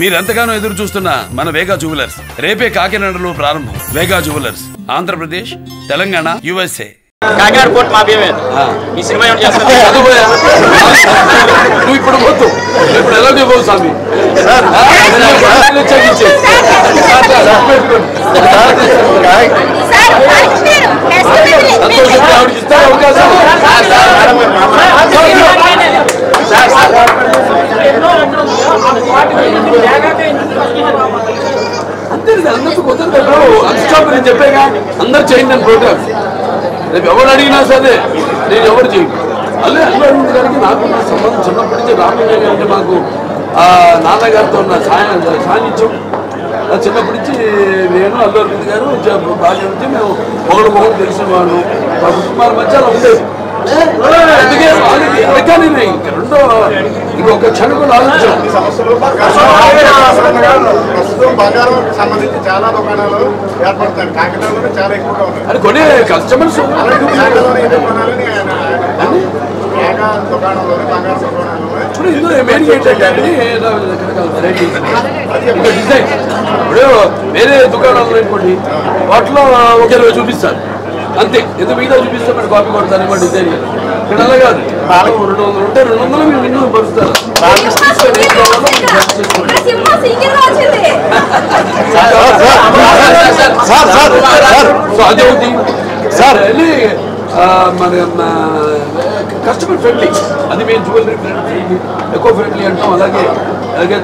మీరెంతగానో ఎదురు చూస్తున్న మన వేగా జువెలర్స్ రేపే కాకినాడలో ప్రారంభం Vega jewellers Andhra Pradesh Telangana USA Kakinada port మా భీమే ఈ సినిమా నువ్వు ఇప్పుడు వద్దు ఇప్పుడు ఎలా చెప్పవు స్వామి అంతే అందరికీ కుదరదు అన్స్టాప్ నేను చెప్పాగా అందరు చేయండి అని ప్రోగ్రామ్. రేపు ఎవరు అడిగినా సరే నేను ఎవరు చేయను అల్లే అల్లు గారికి నాకు నా సంబంధం చిన్నప్పటి నుంచి రామయ్య అంటే మాకు ఆ నాన్నగారితో ఉన్న సాయం సాన్నిధ్యం నా చిన్నప్పటి నుంచి నేను అల్లు అరవింద్ గారు చ- బాగా నుంచి మేము ఒకడు ఒకడు తెలిసిన వాళ్ళు మా కుటుంబాల మధ్య అలా ఉండేది అందుకే నేను రెండో ఇంకొక క్షణం కూడా బంగారం సంబంధించి చాలా దుకాణాలు ఏర్పడతాయి కాకినాడలో చాలా ఎక్కువగా ఉన్నాయి అది కొనే కస్టమర్స్ దుకాణంలో ఇప్పుడు ఇందులో మెయిన్ ఏంటంటే డిజైన్ ఇప్పుడు వేరే దుకాణాలు అనుకోండి వాటిలో ఒక ఇరవై చూపిస్తారు అంతే ఎంత మిగతా చూపిస్తే మరి కాపీ కొడతారు ఏమో డిజైన్ ఇక్కడ అలా కాదు వాళ్ళకు రెండు వందలు ఉంటే రెండు వందలు మీరు మినిమం పరుస్తారు సార్ సార్ సార్ సో అదే ఉంది సార్ వెళ్ళి ఆ, మన కస్టమర్ ఫ్రెండ్లీ అది మేము జ్యువెలరీ ఫ్రెండ్లీ ఎక్కువ ఫ్రెండ్లీ అంటాం అలాగే అలాగే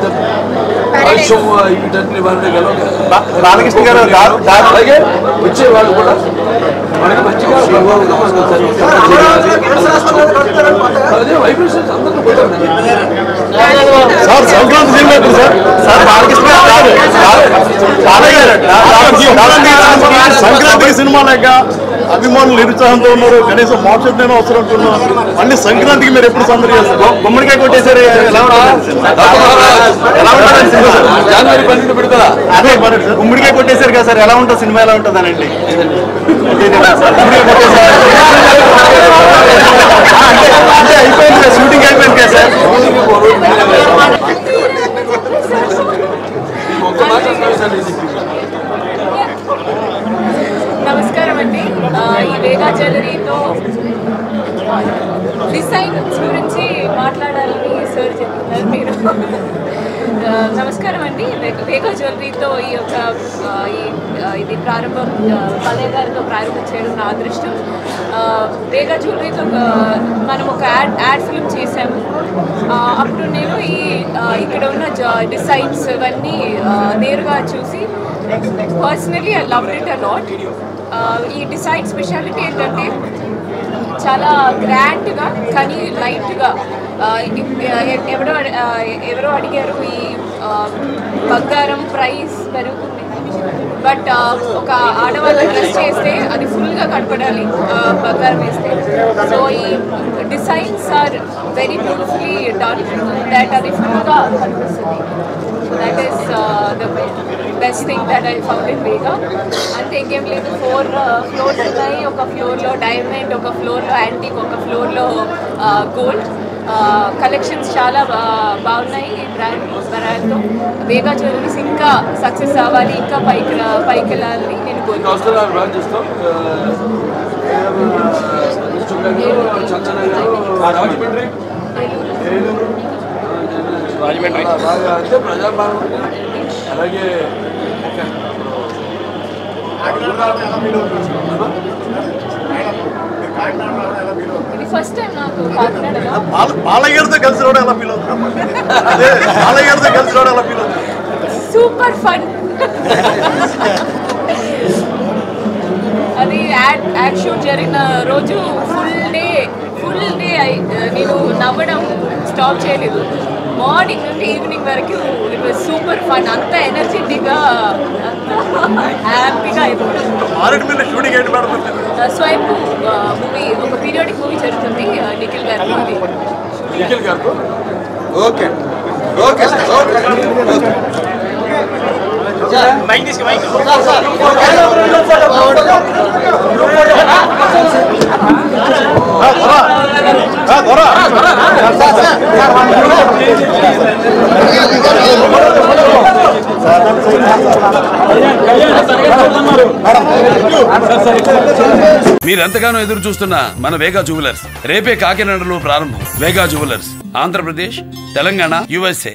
కాలుష్యం వీటన్ని వారిని బాలకృష్ణ గారు దా- దా- అలాగే వచ్చే వాళ్ళు కూడా sir Sankranti cinema sir sir Balakrishna సంక్రాంతికి సినిమా లేక అభిమానులు నిరుత్సాహంతో ఉన్నారు కనీసం మోక్షం అవసరం అంటున్నారు మళ్ళీ సంక్రాంతికి మీరు ఎప్పుడు సందడి చేస్తారు? గుమ్మడికాయ కొట్టేసారు జనవరి పన్నెండు పెడతారా? అదే మరి గుమ్మడికాయ కొట్టేశారు కదా సార్ ఎలా ఉంటుంది సినిమా ఎలా ఉంటుంది అనండి అయిపోయింది షూటింగ్ అయిపోయింది కదా సార్ ఒక్క మాట అర్థమైందండి ఇది. నమస్కారం అండి ఆ, ఈ వేగా జ్యువెలరీతో గురించి మాట్లాడాలని సార్ చెప్తున్నారు మీరు. నమస్కారం అండి. వే- జ్యువెలరీతో ఈ యొక్క ఈ ఇది ప్రారంభం పల్లె గారితో ప్రారంభం చేయడం నా అదృష్టం. వేగ జ్యువెలరీతో మనం ఒక యాడ్ యాడ్ ఫిల్మ్ చేసాము అప్పుడు నేను ఈ ఇక్కడ ఉన్న డిజైన్స్ ఇవన్నీ నేరుగా చూసి personally I love it a lot ఈ డిసైడ్ స్పెషాలిటీ ఏంటంటే చాలా గ్రాండ్గా కానీ లైట్గా ఎవరో అడి- ఎవరో అడిగారు ఈ ఆ, బంగారం ప్రైస్ బట్ ఒక ఆడవాళ్ళు డ్రెస్ చేస్తే అది ఫుల్గా కనపడాలి బంగారం వేస్తే. సో ఈ designs are very beautifully done that అది ఫుల్గా కనిపిస్తుంది. So that is the best thing that I found in Vega అంతే ఇంకేం లేదు ఫోర్ ఫ్లోర్స్ ఉన్నాయి. ఒక ఫ్లోర్లో డైమండ్ ఒక ఫ్లోర్లో యాంటీక్ ఒక ఫ్లోర్లో గోల్డ్ కలెక్షన్స్ చాలా బా- బాగున్నాయి ఈ బ్రాండ్ బ్రాండ్తో వేగా జ్యువెలరీస్ ఇంకా సక్సెస్ అవ్వాలి ఇంకా పైకి పైకి వెళ్ళాలని నేను కోరుకుంటున్నాను. రాజమండ్రి అంటే అలాగే కాకినాడలో ఎలా ఫీల్ అవుతుంది కాకినాడలో ఎలా ఫీల్ అవుతుంది ఇది ఫస్ట్ టైం నాకు కాకినాడలో బాల- బాలయ్య గారితో కలిసి రావడం ఎలా ఫీల్ అవుతుంది? అదే బాలయ్య గారితో కలిసి రావడం ఎలా ఫీల్ అవుతుంది? సూపర్ ఫన్ అది యాడ్ యాడ్ షూట్ జరిగిన రోజు ఫుల్ డే ఫుల్ డే నేను నవ్వడం స్టాప్ చేయలేదు. మార్నింగ్ నుండి ఈవినింగ్ వరకు ఇట్ వాజ్ సూపర్ ఫన్ అంత ఎనర్జెటిక్గా హ్యాపీగా అయిపోతుంది మారేడు మీద షూటింగ్ ఏంటి మేడం స్వయం మూవీ ఒక పీరియాడిక్ మూవీ జరుగుతుంది ఆ, నిఖిల్ గారి మూవీ నిఖిల్ గారు okay okay sir okay mike తీసుకు మైక్ మీరెంతగానో ఎదురు చూస్తున్న మన వేగా జువెలర్స్ రేపే కాకినాడలో ప్రారంభం. Vega jewellers Andhra Pradesh Telangana USA